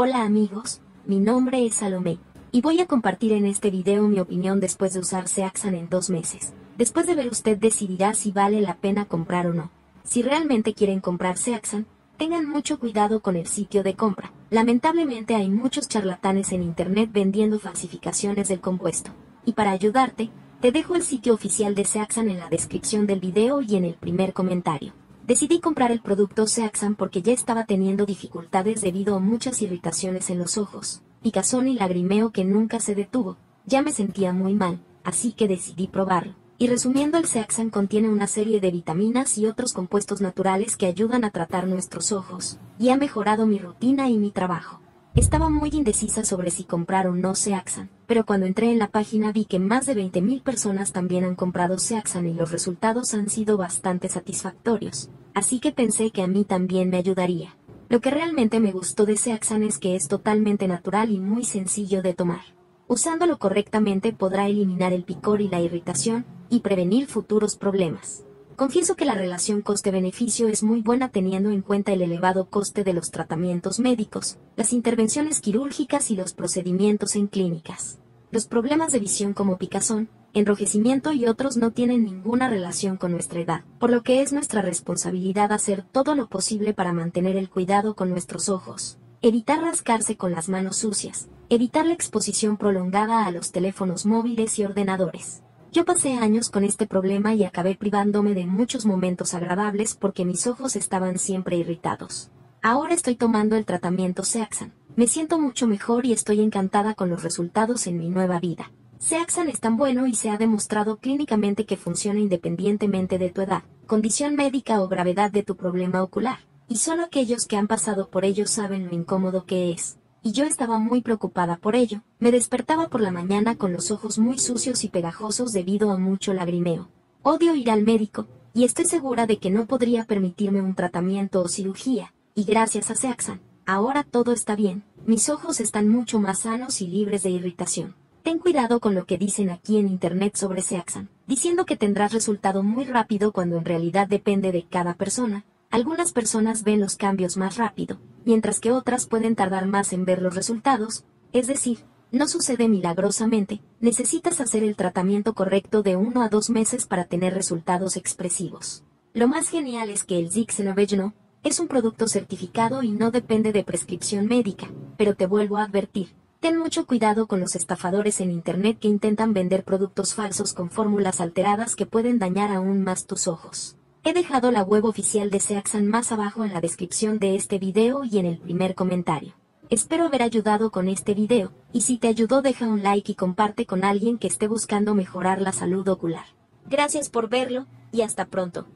Hola amigos, mi nombre es Salomé, y voy a compartir en este video mi opinión después de usar Seaxan en dos meses. Después de ver usted decidirá si vale la pena comprar o no. Si realmente quieren comprar Seaxan, tengan mucho cuidado con el sitio de compra. Lamentablemente hay muchos charlatanes en internet vendiendo falsificaciones del compuesto. Y para ayudarte, te dejo el sitio oficial de Seaxan en la descripción del video y en el primer comentario. Decidí comprar el producto Seaxan porque ya estaba teniendo dificultades debido a muchas irritaciones en los ojos, picazón y lagrimeo que nunca se detuvo. Ya me sentía muy mal, así que decidí probarlo. Y resumiendo, el Seaxan contiene una serie de vitaminas y otros compuestos naturales que ayudan a tratar nuestros ojos, y ha mejorado mi rutina y mi trabajo. Estaba muy indecisa sobre si comprar o no Seaxan, pero cuando entré en la página vi que más de 20.000 personas también han comprado Seaxan y los resultados han sido bastante satisfactorios, así que pensé que a mí también me ayudaría. Lo que realmente me gustó de Seaxan es que es totalmente natural y muy sencillo de tomar. Usándolo correctamente podrá eliminar el picor y la irritación, y prevenir futuros problemas. Confieso que la relación coste-beneficio es muy buena teniendo en cuenta el elevado coste de los tratamientos médicos, las intervenciones quirúrgicas y los procedimientos en clínicas. Los problemas de visión como picazón, enrojecimiento y otros no tienen ninguna relación con nuestra edad, por lo que es nuestra responsabilidad hacer todo lo posible para mantener el cuidado con nuestros ojos, evitar rascarse con las manos sucias, evitar la exposición prolongada a los teléfonos móviles y ordenadores, yo pasé años con este problema y acabé privándome de muchos momentos agradables porque mis ojos estaban siempre irritados. Ahora estoy tomando el tratamiento Seaxan. Me siento mucho mejor y estoy encantada con los resultados en mi nueva vida. Seaxan es tan bueno y se ha demostrado clínicamente que funciona independientemente de tu edad, condición médica o gravedad de tu problema ocular. Y solo aquellos que han pasado por ello saben lo incómodo que es y yo estaba muy preocupada por ello. Me despertaba por la mañana con los ojos muy sucios y pegajosos debido a mucho lagrimeo. Odio ir al médico, y estoy segura de que no podría permitirme un tratamiento o cirugía, y gracias a Seaxan, ahora todo está bien, mis ojos están mucho más sanos y libres de irritación. Ten cuidado con lo que dicen aquí en internet sobre Seaxan, diciendo que tendrás resultado muy rápido cuando en realidad depende de cada persona. Algunas personas ven los cambios más rápido, mientras que otras pueden tardar más en ver los resultados, es decir, no sucede milagrosamente, necesitas hacer el tratamiento correcto de uno a dos meses para tener resultados expresivos. Lo más genial es que el Zixenovegno es un producto certificado y no depende de prescripción médica, pero te vuelvo a advertir, ten mucho cuidado con los estafadores en Internet que intentan vender productos falsos con fórmulas alteradas que pueden dañar aún más tus ojos. He dejado la web oficial de Seaxan más abajo en la descripción de este video y en el primer comentario. Espero haber ayudado con este video, y si te ayudó deja un like y comparte con alguien que esté buscando mejorar la salud ocular. Gracias por verlo, y hasta pronto.